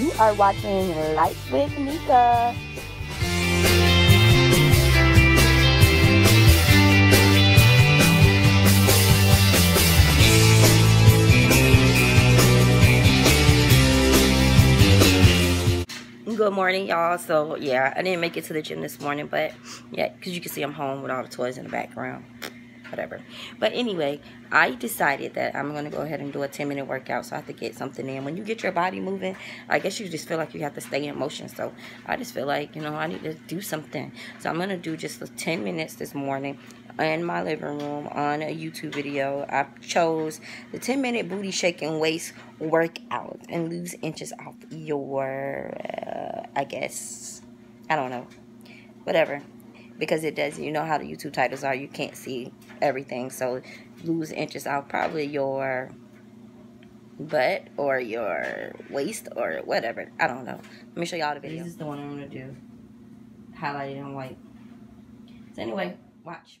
You are watching Life with Neeka. good morning y'all so yeah i didn't make it to the gym this morning but yeah because you can see i'm home with all the toys in the background whatever but anyway i decided that i'm going to go ahead and do a 10 minute workout so i have to get something in when you get your body moving i guess you just feel like you have to stay in motion so i just feel like you know i need to do something so i'm going to do just 10 minutes this morning in my living room on a YouTube video. I chose the 10 minute booty shaking waist workout and lose inches off your, uh, I guess, I don't know, whatever. Because it does, you know how the YouTube titles are, you can't see everything. So lose inches off probably your butt or your waist or whatever. I don't know. Let me show y'all the video. This is the one I'm going to do. Highlighted in white. So anyway, watch.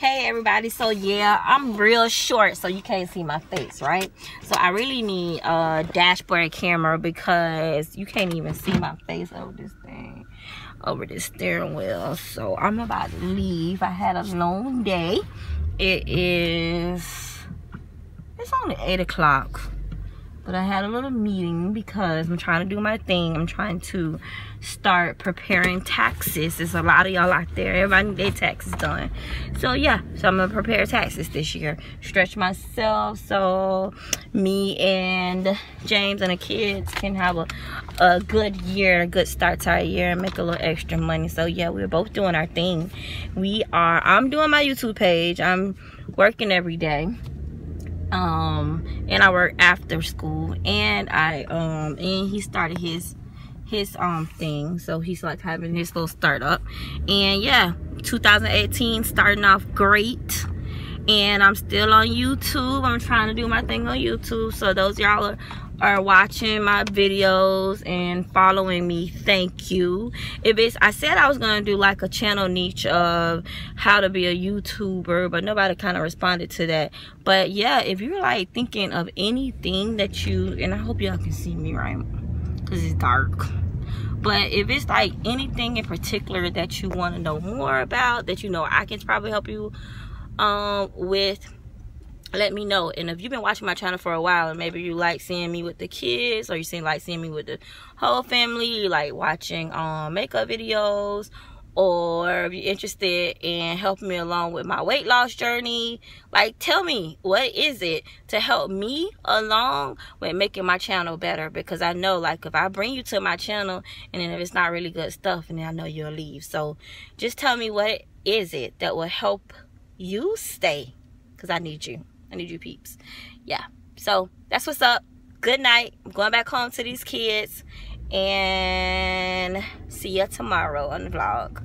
Hey everybody. So yeah i'm real short so you can't see my face right? So i really need a dashboard camera because you can't even see my face over this thing over this steering wheel so i'm about to leave. I had a long day. It is it's only eight o'clock but I had a little meeting because I'm trying to do my thing. I'm trying to start preparing taxes. There's a lot of y'all out there. Everybody need their taxes done. So yeah, so I'm gonna prepare taxes this year. Stretch myself so me and James and the kids can have a, a good year, a good start to our year and make a little extra money. So yeah, we're both doing our thing. We are, I'm doing my YouTube page. I'm working every day um and i work after school and i um and he started his his um thing. So he's like having his little startup. And yeah 2018 starting off great. And i'm still on youtube. I'm trying to do my thing on youtube. So those y'all are are watching my videos and following me thank you. If it's i said i was gonna do like a channel niche of how to be a youtuber but nobody kind of responded to that. But yeah if you're like thinking of anything that you and i hope y'all can see me right because it's dark. But if it's like anything in particular that you want to know more about that you know i can probably help you um with let me know. And if you've been watching my channel for a while and maybe you like seeing me with the kids or you seem like seeing me with the whole family like watching um makeup videos or if you're interested in helping me along with my weight loss journey like tell me what is it to help me along with making my channel better? Because i know like if i bring you to my channel and then if it's not really good stuff and then i know you'll leave. So just tell me what is it that will help you stay? Because i need you I need you peeps. Yeah. So that's what's up. Good night. I'm going back home to these kids. and see you tomorrow on the vlog